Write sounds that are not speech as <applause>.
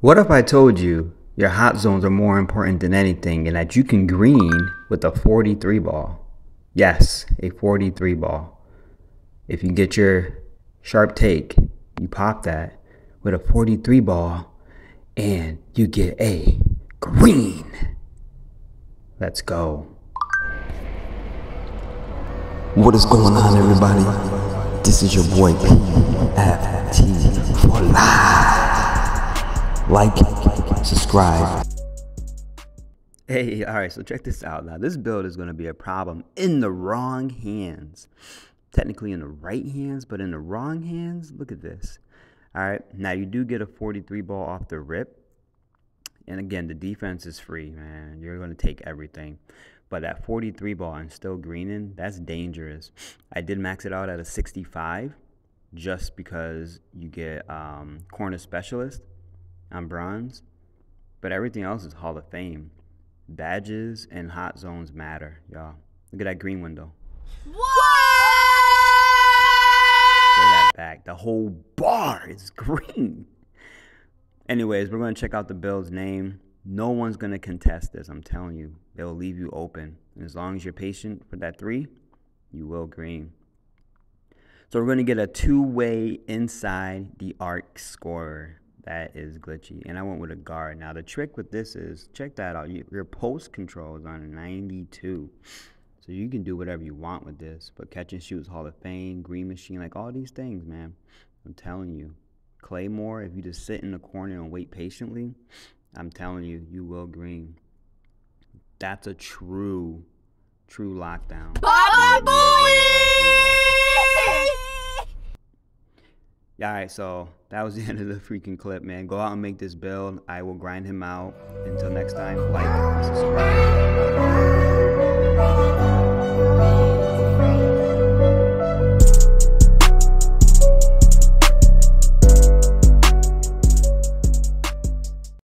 What if I told you your hot zones are more important than anything and that you can green with a 43 ball? Yes, a 43 ball. If you get your sharp take, you pop that with a 43 ball and you get a green. Let's go. What is going on, everybody? This is your boy PFT for life. Like, subscribe. Hey, all right, so check this out. Now, this build is going to be a problem in the wrong hands. Technically in the right hands, but in the wrong hands, look at this. All right, now you do get a 43 ball off the rip. And again, the defense is free, man. You're going to take everything. But that 43 ball and still greening, that's dangerous. I did max it out at a 65 just because you get um, corner specialist on bronze. But everything else is Hall of Fame. Badges and hot zones matter, y'all. Look at that green window. Play that back. The whole bar is <laughs> green. Anyways, we're going to check out the build's name. No one's going to contest this, I'm telling you. They'll leave you open. And as long as you're patient for that three, you will green. So we're going to get a two-way inside the arc scorer. That is glitchy. And I went with a guard. Now the trick with this is, check that out. Your post control is on 92. So you can do whatever you want with this. But catch and shoot Hall of Fame, Green Machine, like all these things, man. I'm telling you. Claymore, if you just sit in the corner and wait patiently, I'm telling you, you will green. That's a true, true lockdown. Baba Yeah, all right, so that was the <laughs> end of the freaking clip, man. Go out and make this build. I will grind him out. Until next time, like.